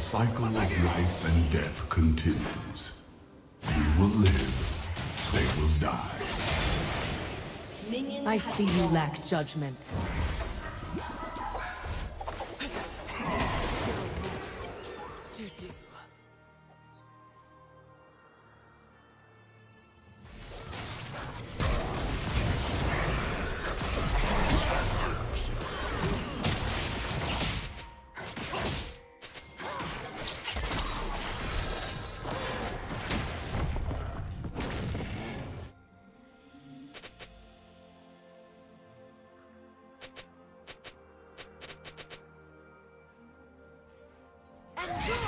cycle of life and death continues. You will live, they will die. Minions I see you lack judgment. To do. Go!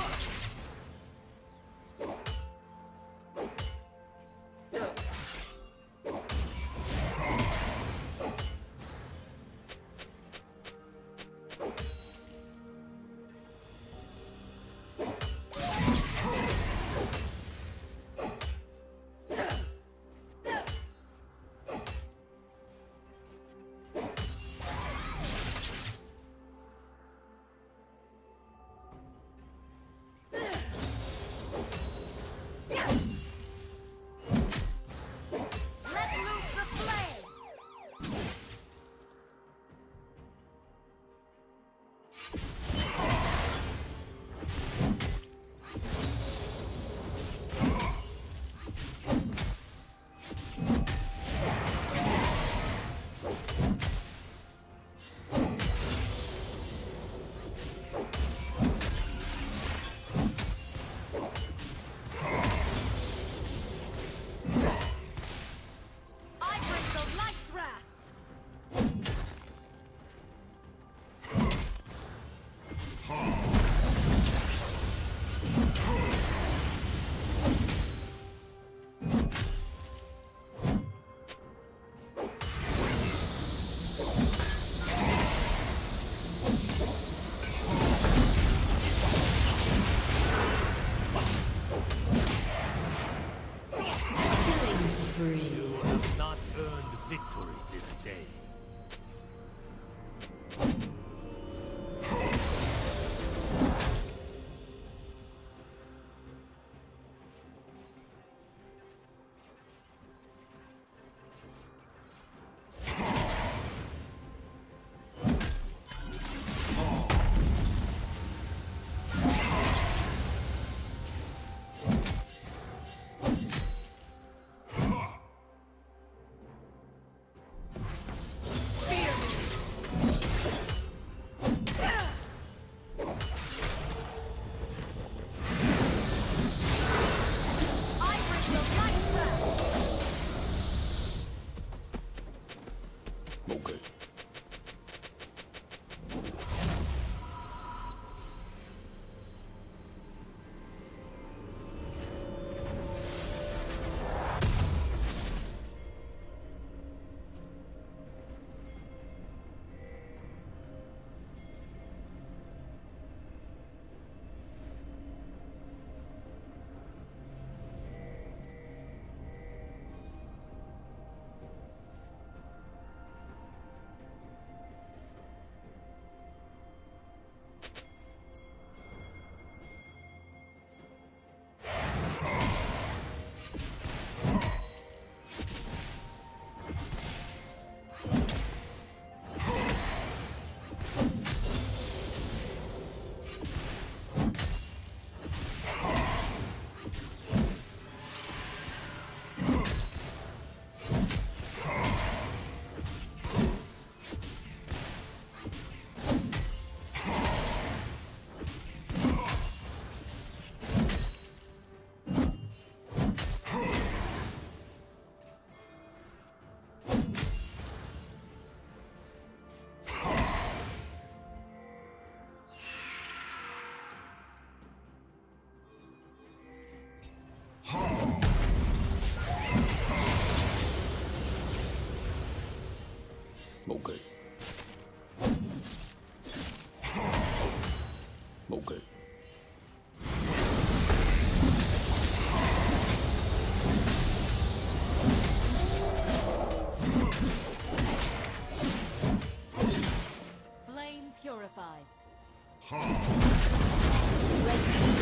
Flame purifies.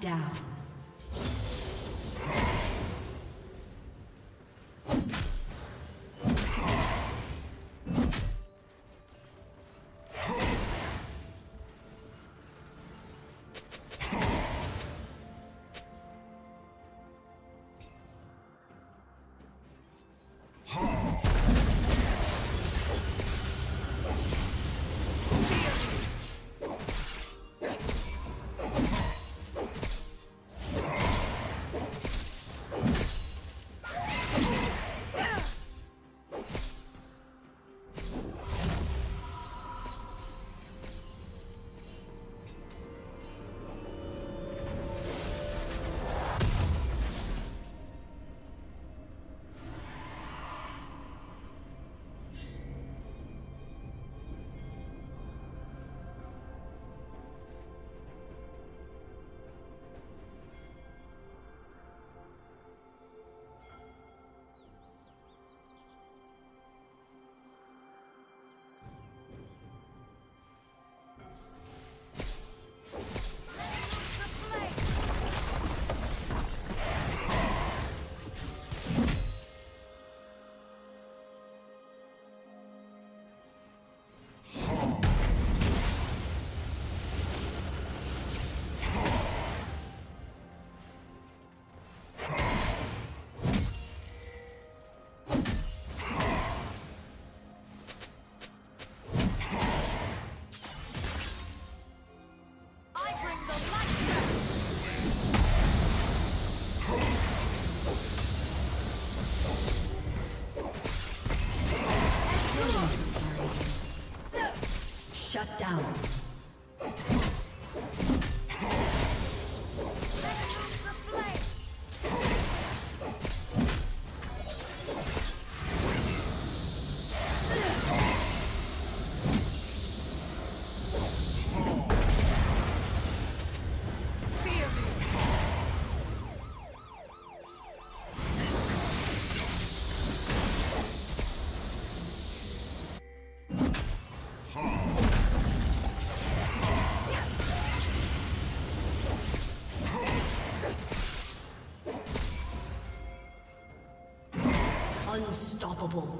down. Shut down. Unstoppable.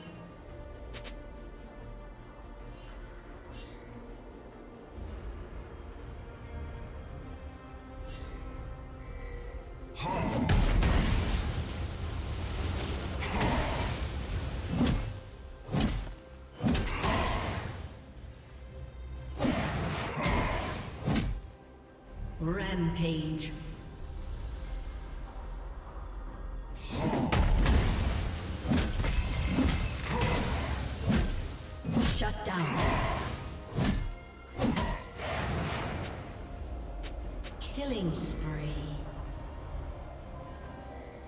Killing spree.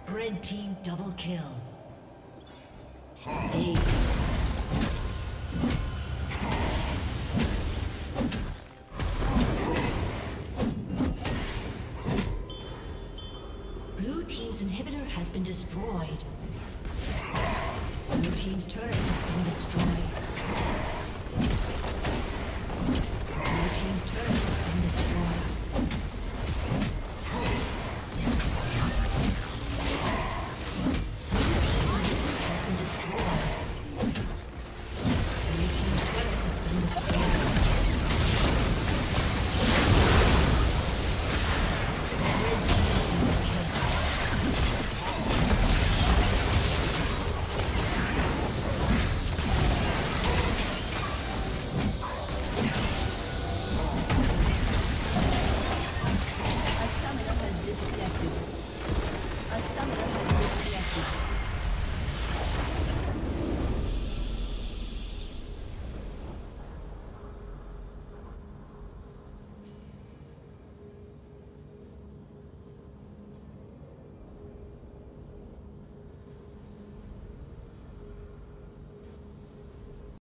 Red team double kill. Ace.